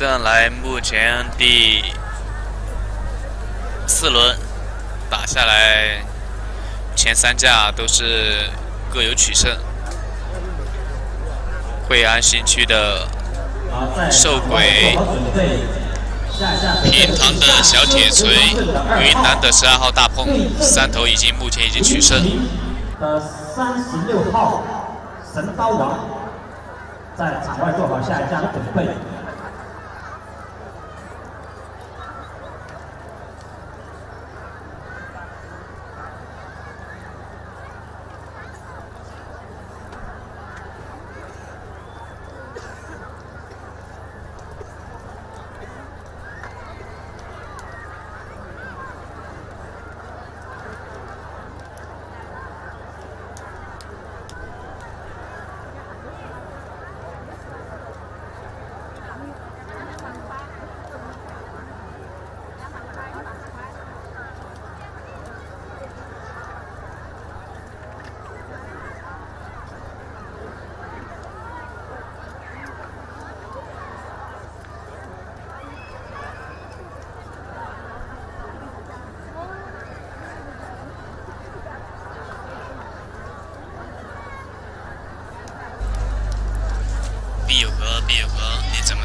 这样来，目前第四轮打下来，前三架都是各有取胜。惠安新区的瘦鬼、平塘的小铁锤、云南的十二号大鹏，三头已经目前已经取胜。的三十六号神刀王在场外做好下一家的准备。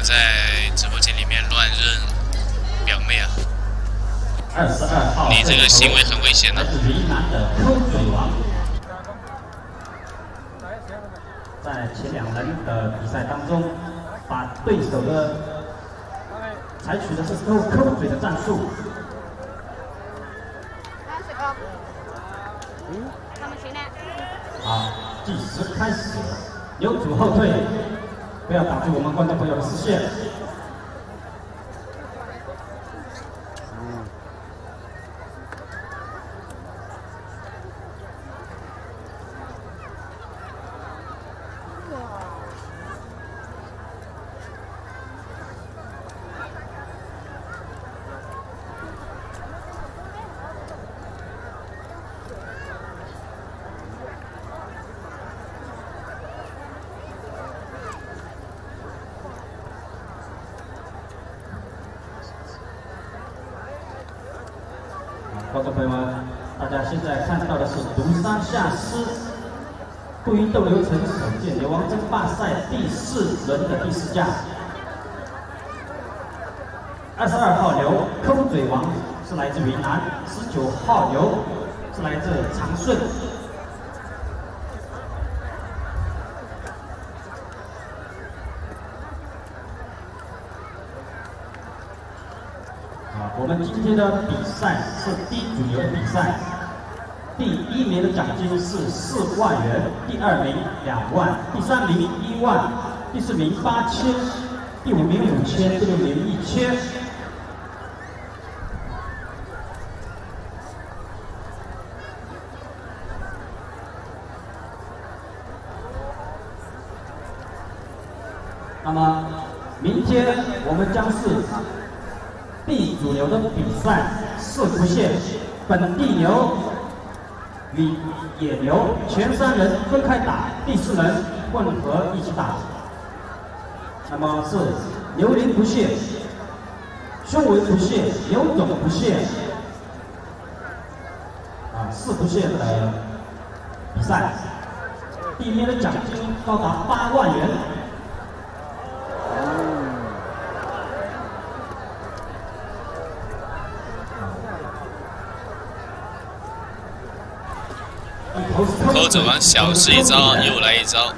在直播间里面乱扔表妹啊！你这个行为很危险的。在前两轮的比赛当中，把对手的采取的是抠抠嘴的战术。好，计时开始，有主后退。不要挡住我们观众朋友的视线。观众朋友们，大家现在看到的是独山下狮斗牛城首届牛王争霸赛第四轮的第四架，二十二号牛空嘴王是来自云南，十九号牛是来自长顺。啊我们今天的比赛是低主流比赛，一名的奖金是四万元，第二名两万，第三名一万，第四名八千，第五名五千，第六名一千。那么，明天我们将是。B 主流的比赛四不限，本地牛与野牛前三人分开打，第四人混合一起打。那么是牛龄不限，胸围不限，牛种不限，啊四不限的比赛，第一名的奖金高达八万元。抠走完小试一招，又来一招。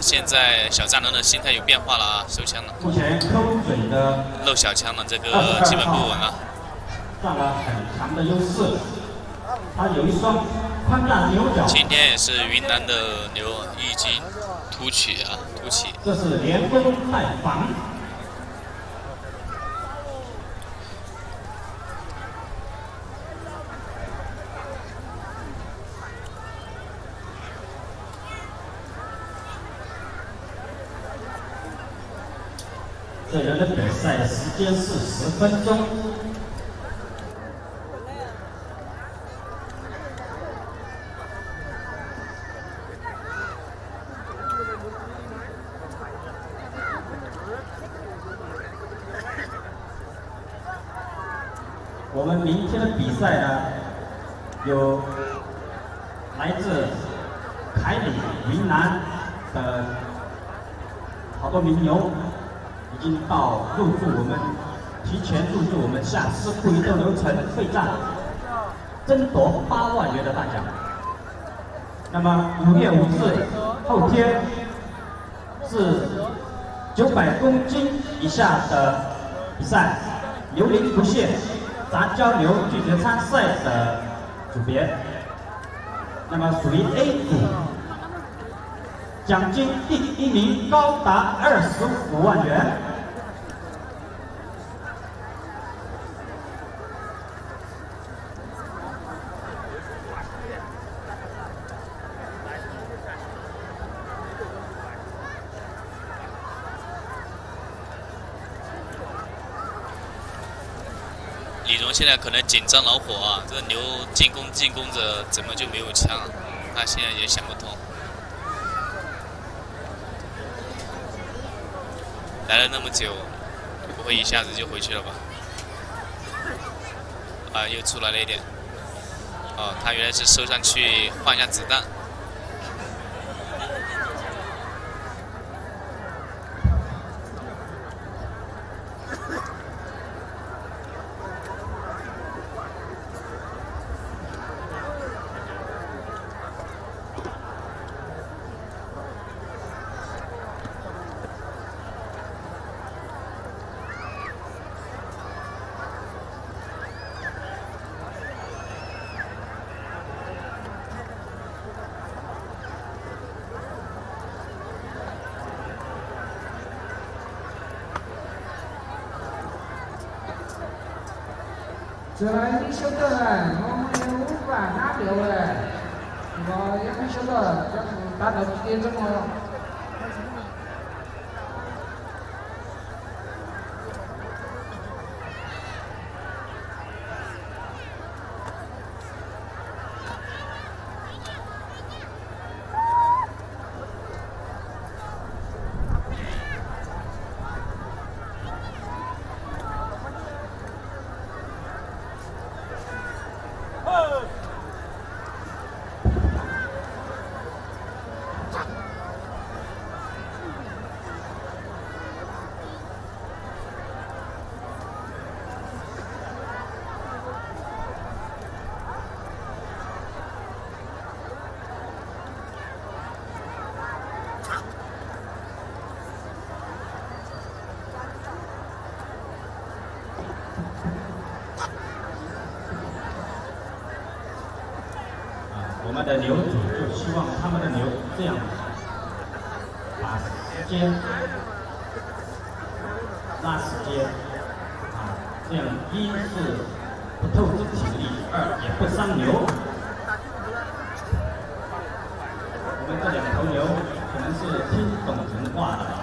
现在小战狼的心态有变化了啊，收枪了。目前的漏小枪了，这个基本不稳了。占了很强的优势，他有一双宽大牛角。今天也是云南的牛已经突起啊，突起。这是连攻带防。个人的比赛时间是十分钟。我们明天的比赛呢，有来自台北、云南的好多名牛。入驻我们，提前入驻我们下师傅一斗流程备战，争夺八万元的大奖。那么五月五日后天是九百公斤以下的比赛，牛龄不限。杂交牛拒绝参赛的组别，那么属于 A 组，奖金第一名高达二十五万元。现在可能紧张恼火啊！这牛进攻进攻着，怎么就没有枪？他现在也想不通。来了那么久，不会一下子就回去了吧？啊，又出来了一点。哦，他原来是收上去换一下子弹。这你晓得嘞，我们有五万哪六嘞？我也不晓得，要是的牛主就希望他们的牛这样把时间拉时间啊，这样一是不透支体力，二也不伤牛。我们这两头牛可能是听懂人话的。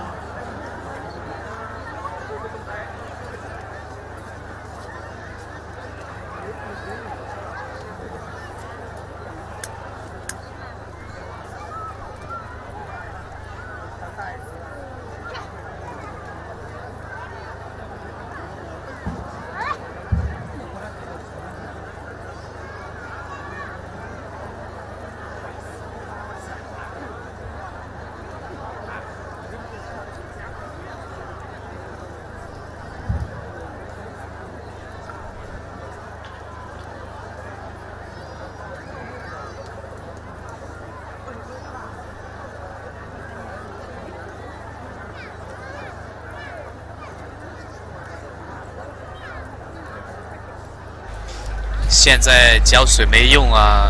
现在浇水没用啊，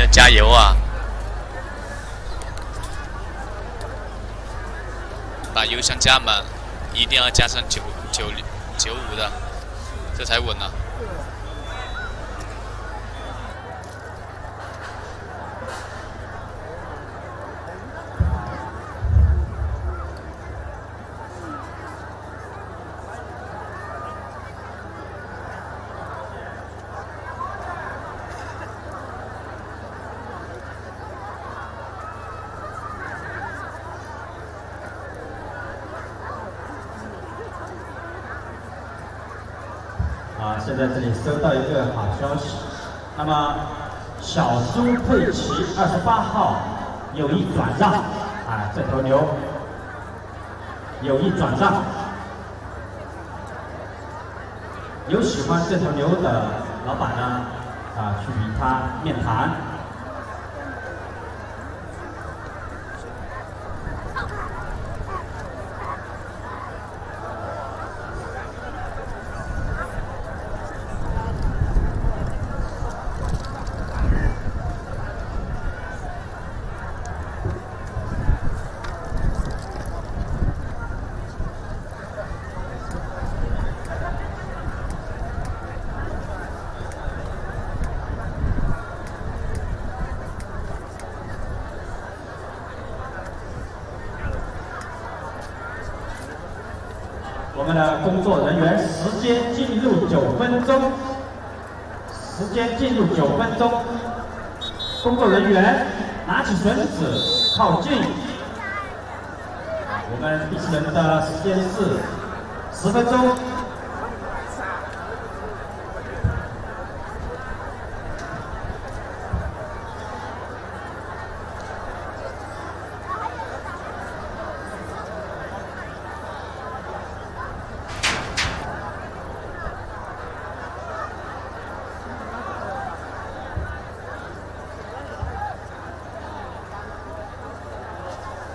要加油啊！把油箱加满，一定要加上九九九五的，这才稳呢。猪佩奇二十八号有意转让，啊，这头牛。有意转让，有喜欢这头牛的老板呢，啊，去与他面谈。我们的工作人员时间进入九分钟，时间进入九分钟，工作人员拿起绳子靠近，我们第四轮的时间是十分钟。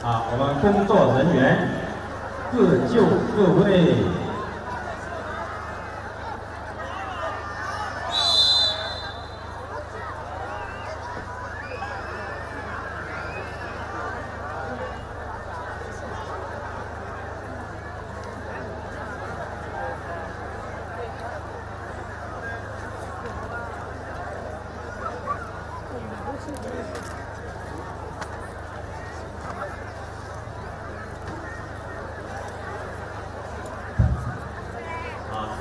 啊，我们工作人员各就各位。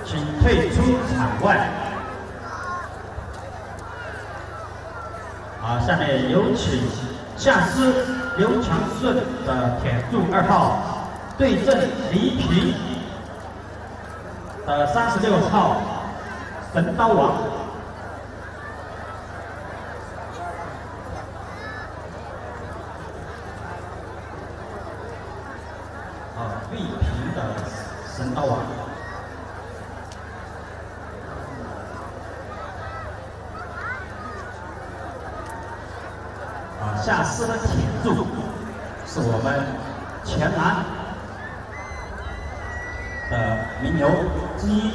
请退出场外。好，下面有请下司刘强顺的铁柱二号对阵黎平的三十六号神刀王。啊，丽平的神刀王。下司的铁柱是我们前南的名牛之一。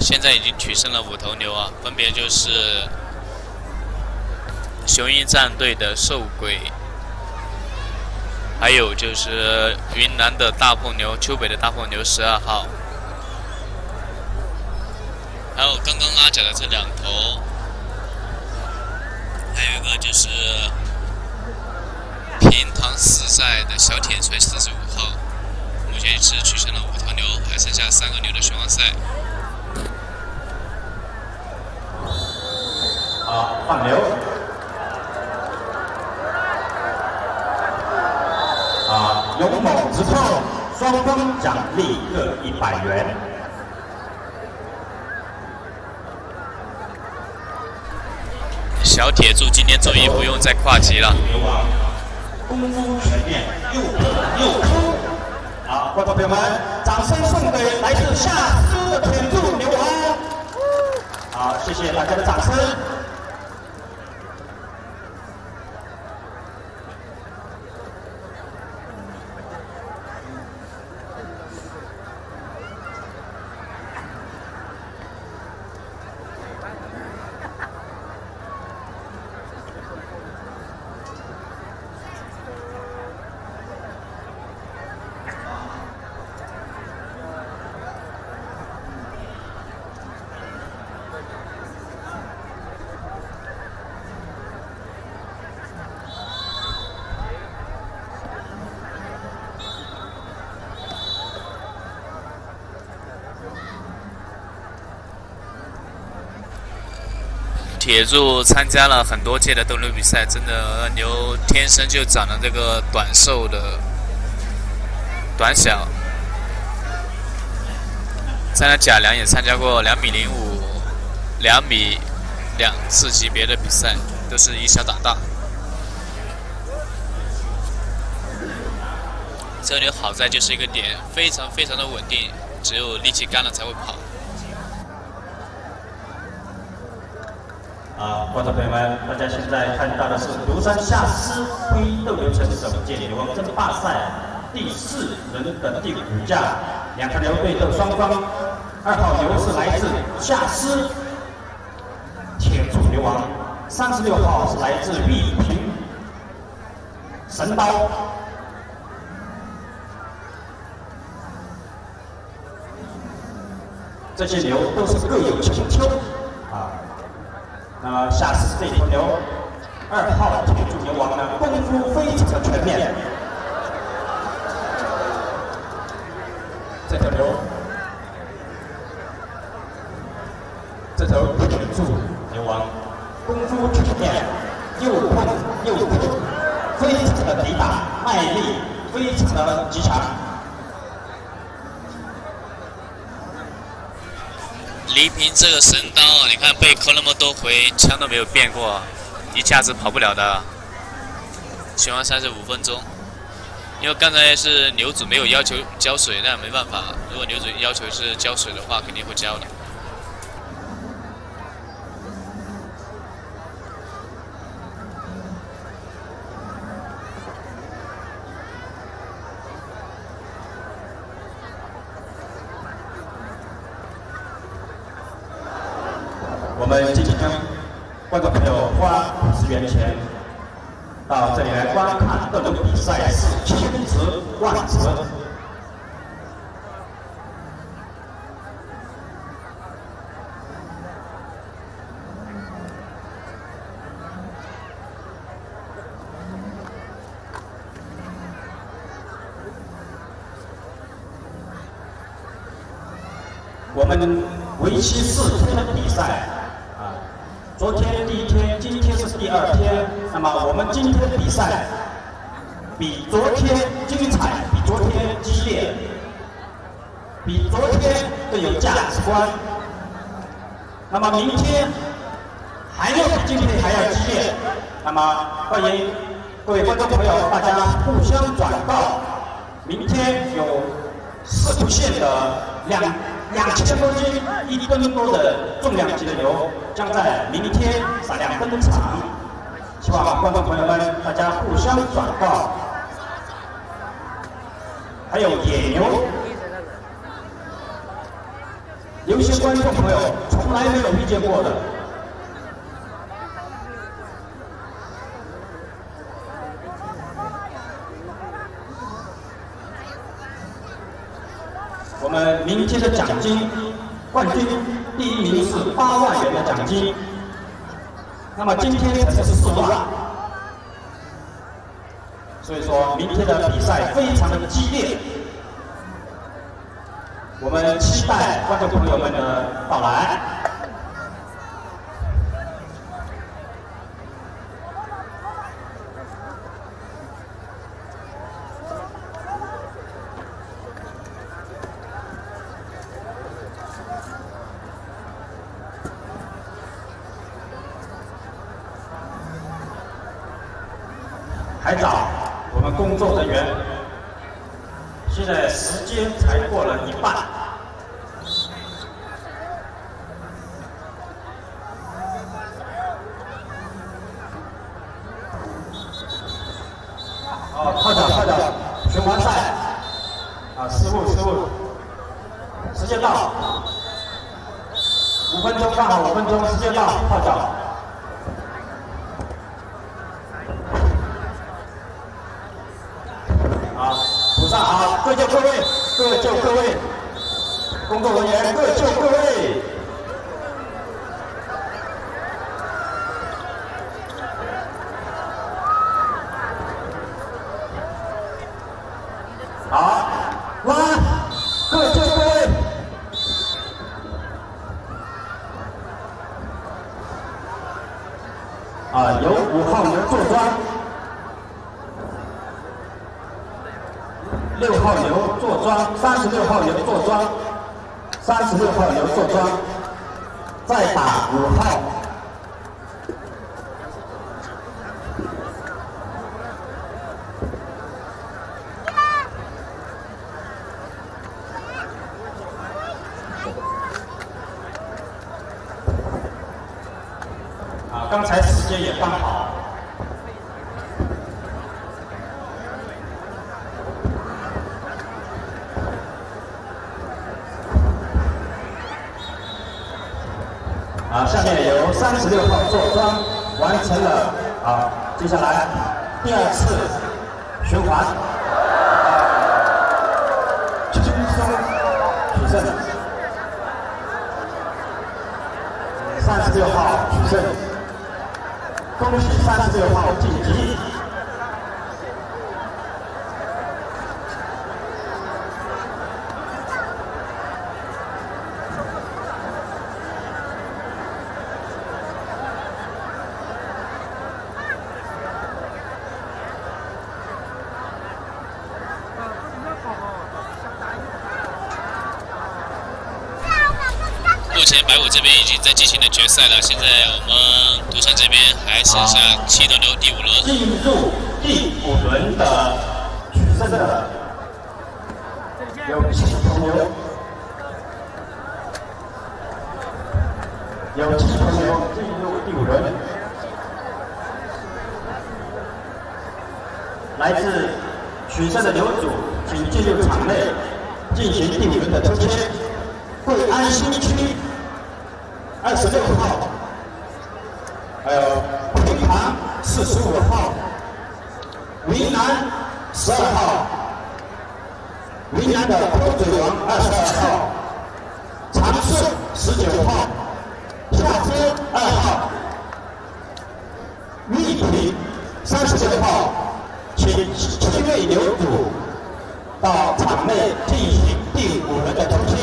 现在已经取胜了五头牛啊，分别就是雄鹰战队的兽鬼，还有就是云南的大破牛、丘北的大破牛十二号，还有刚刚拉奖的这两头，还有一个就是平塘四赛的小铁锤四十五号，目前是取胜了五头牛，还剩下三个牛的选王赛。啊，放牛！啊，勇猛直冲，双方奖励各一百元。小铁柱今天终于不用再跨级了。功夫全面，又破又突。好，观众朋友们，掌声送给来自下司的铁柱牛王。好，谢谢大家的掌声。铁柱参加了很多届的斗牛比赛，真的牛天生就长了这个短瘦的短小。参加贾良也参加过两米零五、两米两次级别的比赛，都是以小打大。这牛好在就是一个点，非常非常的稳定，只有力气干了才会跑。观众朋友们，大家现在看到的是庐山下狮灰斗牛城首届牛王争霸赛第四轮的第五架，两个牛对斗双方。二号牛是来自下狮铁柱牛王，三十六号是来自玉屏神刀。这些牛都是各有千秋啊。那么下狮这头牛，二号铁柱牛王呢，功夫非常的全面。这头牛，这头铁柱牛王，功夫全面，又碰又突，非常的抵打，卖力非常的极强。黎平这个神刀啊，你看被扣那么多回，枪都没有变过，一下子跑不了的。循环三十五分钟，因为刚才是牛主没有要求浇水，那没办法。如果牛主要求是浇水的话，肯定会浇的。我们今天观众朋友花五十元钱到这里来观看各种比赛是千值万值。我们为期四天的比赛啊，昨天，第二天。那么我们今天的比赛比昨天精彩，比昨天激烈，比昨天更有价值观。那么明天还要比今天还要激烈。那么欢迎各位观众朋友，大家互相转告。明天有四图线的两。两千多斤、一吨多的重量级的牛将在明天闪亮登场，希望观众朋友们大家互相转告。还有野牛，有些观众朋友从来没有遇见过的。我们明天的奖金，冠军第一名是八万元的奖金，那么今天才是四万，所以说明天的比赛非常的激烈，我们期待观众朋友们的到来。还早，我们工作人员现在时间才过了一半。哦，号角号角，循环赛，啊，失误失误，时间到，五分钟，刚好五分钟，时间到，号角。好，各就各位，各就各位，工作人员各就各位。好，来，各就各位。啊，由五号牛坐庄，六号牛坐庄，三十六号牛坐庄，三十六号牛坐庄，再打五号。啊，刚才时间也刚好。啊，下面由三十六号坐庄完成了啊，接下来第二次循环，轻松取胜，三十六号取胜，恭喜三十六号晋级。白虎这边已经在进行了决赛了，现在我们赌场这边还剩下七头牛第五轮。进入第五轮的取胜的有七头牛，有七头牛进入第五轮，来自取胜的牛组，请进入场内进行第五轮的抽签。惠安新区云南十二号，云南的泼水王二十二号，长顺十九号，下坡二号，密平三十九号，请七位牛主到场内进行第五轮的抽签。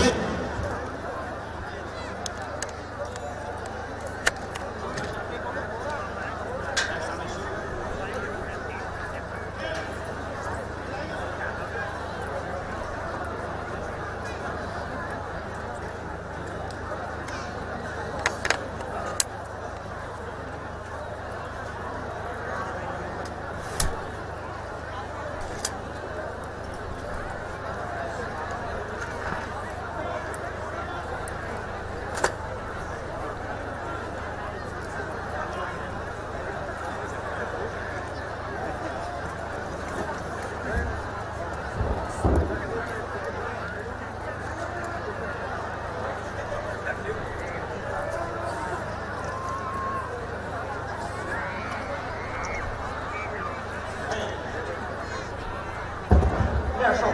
二手二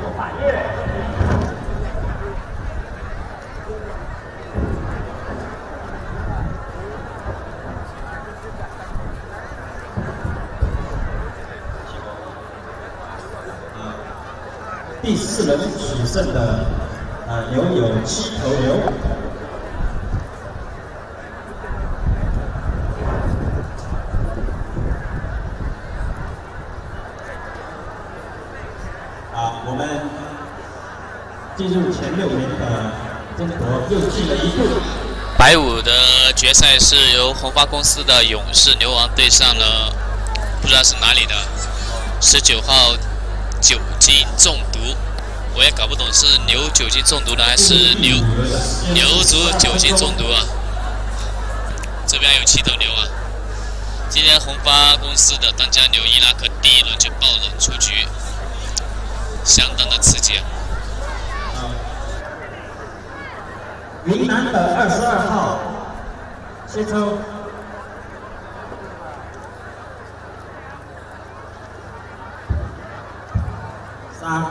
手反月。第四轮取胜的呃牛有七头牛。啊，我们进入前六名的中国又进了一步。白五的决赛是由红发公司的勇士牛王对上了不知道是哪里的十九号酒精中毒，我也搞不懂是牛酒精中毒呢还是牛牛族酒精中毒啊？这边有七头牛啊！今天红发公司的当家牛伊拉克第一轮就爆冷出局，相当的刺激啊！云南的二十二号，先抽。三，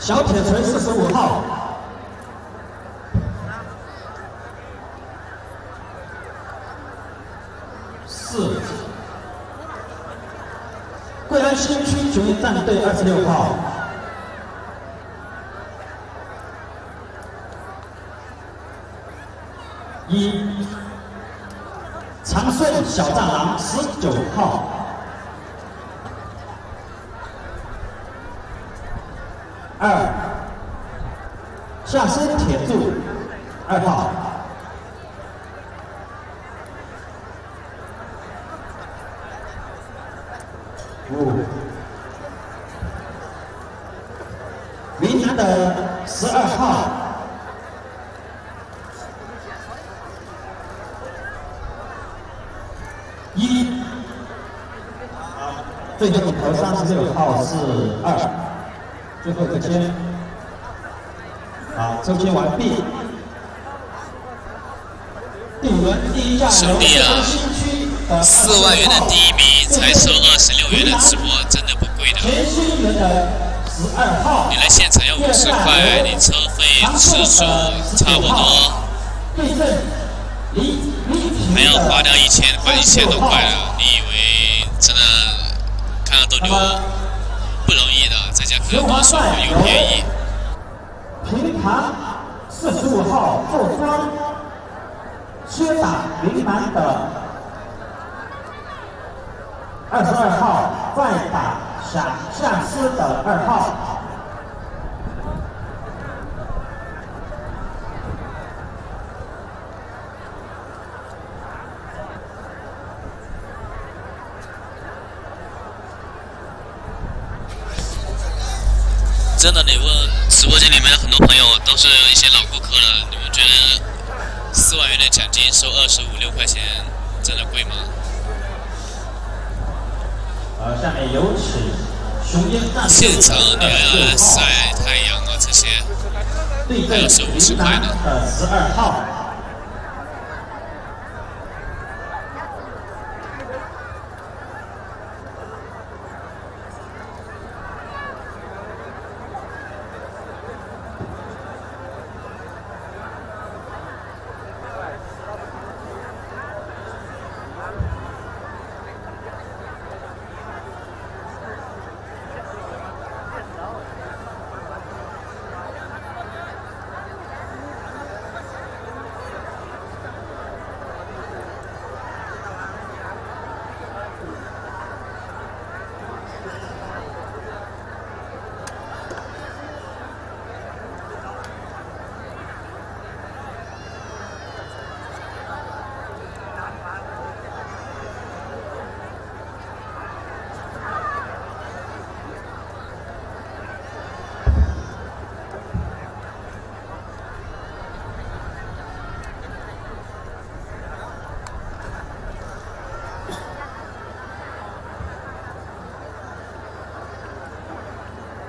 小铁锤四十五号，四，贵安新区球员战队二十六号。一，长顺小蟑螂十九号。二，下身铁柱二号。五，云南的十二号。一，最后头三十六号是二，最后一个签，抽签完毕。第五轮第一架兄弟啊，四万元的第一名才收二十六元的直播，真的不贵的。你来现场要五十块，你车费吃住差不多，还要花掉一千，快一千多块了。你以为真的看到斗牛不容易的，在家可以多舒服又便宜。平潭四十五号后庄，缺打云南的二十二号，再打陕夏斯的二号。真的，你问直播间里面很多朋友都是一些老顾客了，你们觉得四万元的奖金收二十五六块钱，真的贵吗？呃，下面有请雄鹰战现场你还要晒太阳啊，这些还要收五十块呢。的十二号。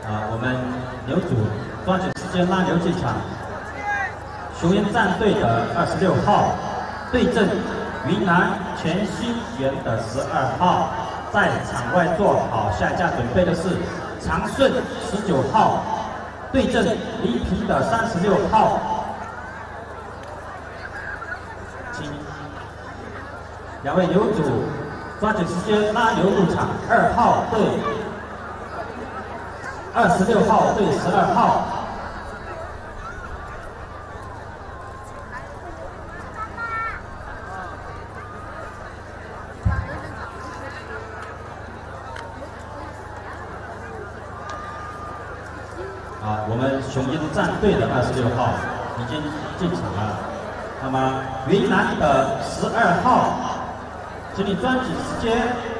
啊，我们牛组抓紧时间拉牛进场。雄鹰战队的二十六号对阵云南全新源的十二号，在场外做好下架准备的是长顺十九号对阵黎平的三十六号。请两位牛主抓紧时间拉牛入场，二号对。二十六号对十二号。啊，我们雄鹰战队的二十六号已经进场了。那么云南的十二号，请你抓紧时间。